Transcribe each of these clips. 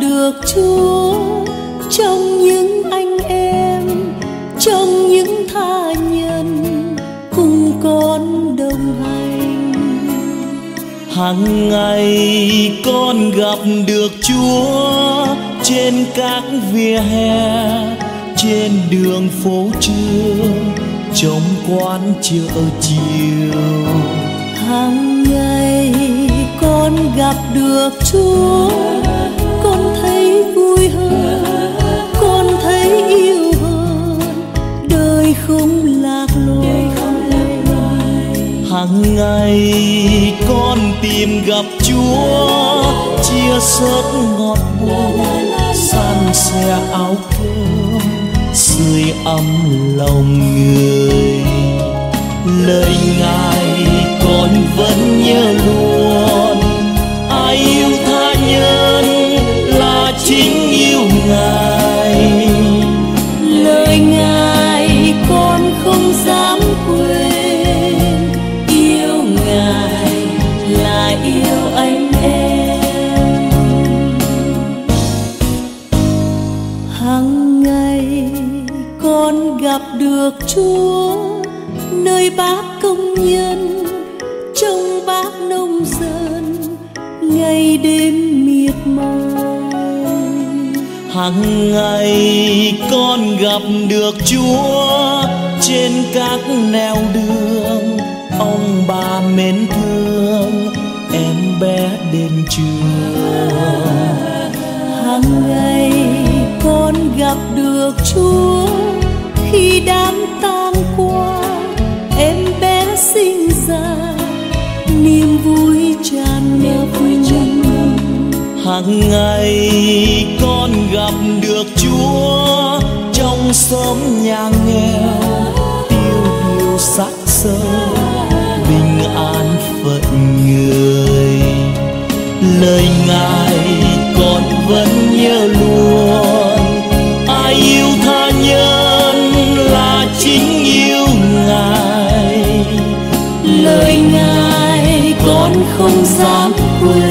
được Chúa trong những anh em trong những tha nhân cùng con đồng hành. Hàng ngày con gặp được Chúa trên các vỉa hè trên đường phố trường trong quán chợ chiều. Hàng ngày con gặp được Chúa vui hơn. Con thấy yêu hơn. Đời không lạc lối hàng ngày con tìm gặp Chúa, chia sớt ngọt bùi san sẻ áo cơm, sưởi ấm lòng người. Lời ngài con vẫn nhớ luôn, ai yêu tha được chúa nơi bác công nhân trong bác nông dân ngày đêm miệt mài. Hàng ngày con gặp được chúa trên các nẻo đường ông bà mến thương em bé đến trường. Hàng ngày con gặp được chúa hàng ngày con gặp được chúa trong xóm nhà nghèo tiêu điều sắc sơ, bình an phận người. Lời ngài con vẫn nhớ luôn. Ai yêu tha nhân là chính yêu ngài. Lời ngài con không dám quên.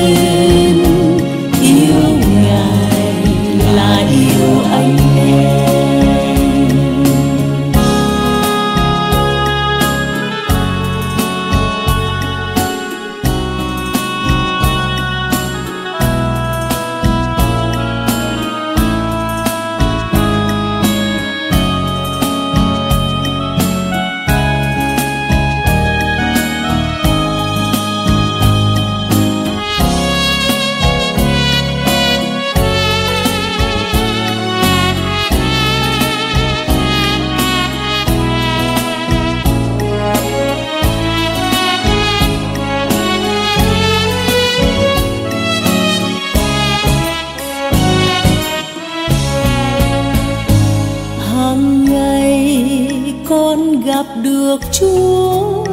Được chúa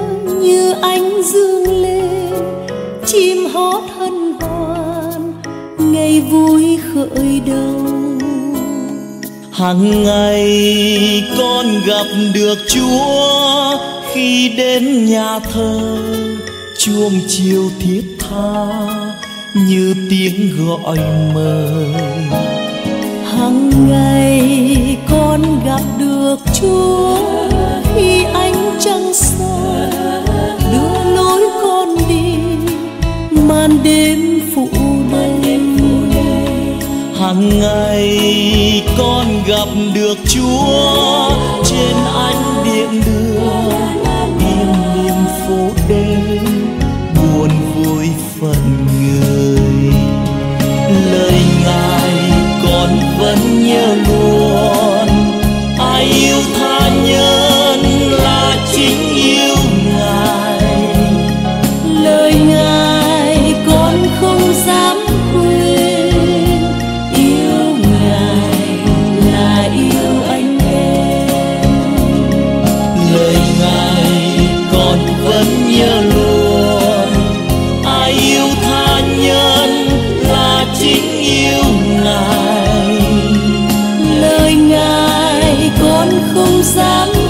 như ánh dương lên, chim hót hân hoan, ngày vui khởi đầu. Hàng ngày con gặp được chúa, khi đến nhà thờ, chuông chiều thiết tha như tiếng gọi mời. ngày con gặp được chúa trên ánh điện đường yên niềm phố đêm buồn vui phần người. Lời ngài con vẫn nhớ luôn. dám